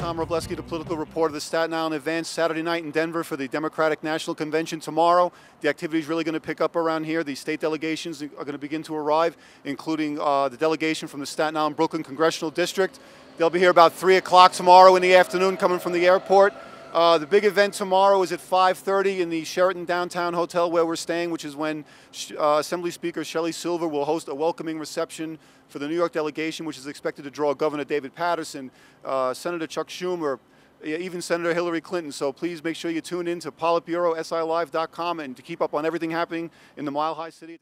Tom Wrobleski, the political reporter of the Staten Island Advance. Saturday night in Denver for the Democratic National Convention tomorrow. The activity is really going to pick up around here. The state delegations are going to begin to arrive, including uh, the delegation from the Staten Island Brooklyn Congressional District. They'll be here about 3 o'clock tomorrow in the afternoon coming from the airport. Uh, the big event tomorrow is at 5.30 in the Sheraton Downtown Hotel where we're staying, which is when uh, Assembly Speaker Shelly Silver will host a welcoming reception for the New York delegation, which is expected to draw Governor David Paterson, uh, Senator Chuck Schumer, even Senator Hillary Clinton. So please make sure you tune in to PolitBureau, SILive.com, and to keep up on everything happening in the Mile High City.